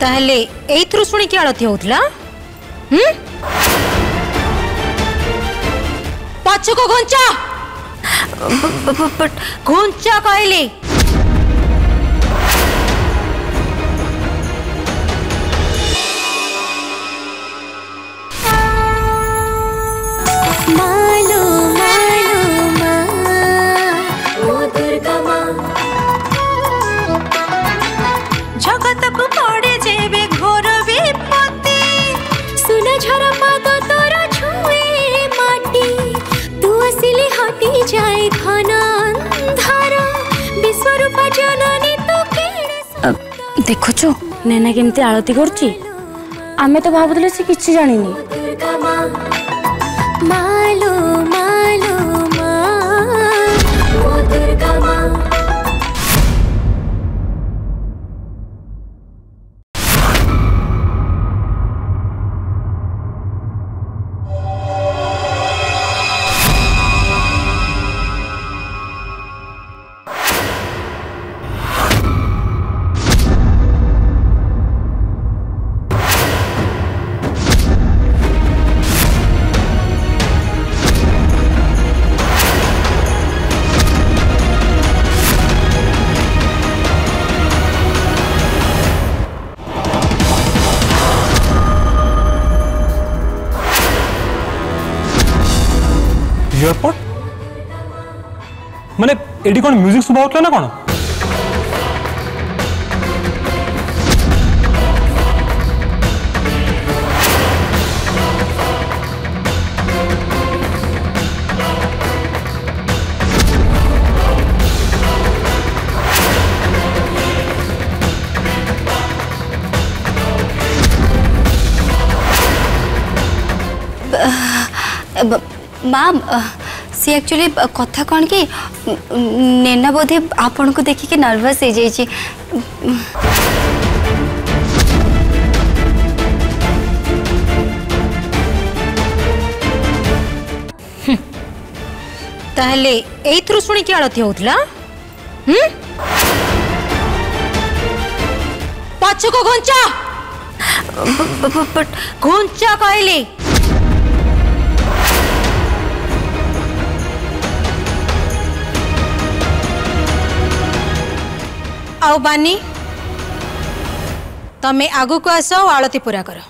ताहले ऐ त्रुसुनी क्या लती होती ला? को घोंचा? घोंचा कहेली? তপু পড়ে যাবে ঘোর বিপত্তি সুনা ঝরা পাদ তোরা ছুঁয়ে মাটি তু আসিলে হটি যায় ঘন অন্ধার বিশ্বরূপা জননী তু দেখুছ নেনা কেমতি আলতি করছি আমি তো ভাবুলে সে কিছু জানিনি एयरपोर्ट माने एडी कोन म्यूजिक सुबह होतला ना कोन मैम सी एक्चुअली कथा कौन कि नेना बोधे आपण को देखिक नर्भस हो जाइए शुणी ଏଇଥିରୁ ଶୁଣିକି ଆଳତି ହେଉଥିଲା ପଛକୁ ଘୁଞ୍ଚା आउ बानी तमे आगु को आस आलती पूरा करो